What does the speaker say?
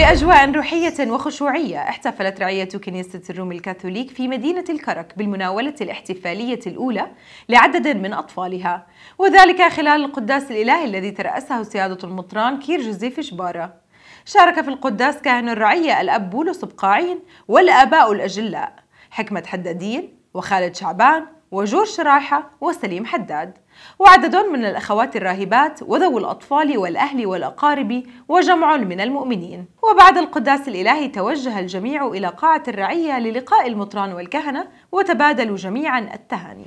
بأجواء روحية وخشوعية احتفلت رعية كنيسة الروم الكاثوليك في مدينة الكرك بالمناولة الاحتفالية الأولى لعدد من أطفالها. وذلك خلال القداس الإلهي الذي ترأسه سيادة المطران كير جوزيف شبارة. شارك في القداس كاهن الرعية الأب بولس بقاعين والآباء الأجلاء حكمة حدادين وخالد شعبان وجور شرايحة وسليم حداد. وعدد من الأخوات الراهبات وذوي الأطفال والأهل والأقارب وجمع من المؤمنين. وبعد القداس الإلهي توجه الجميع إلى قاعة الرعية للقاء المطران والكهنة وتبادلوا جميعا التهاني.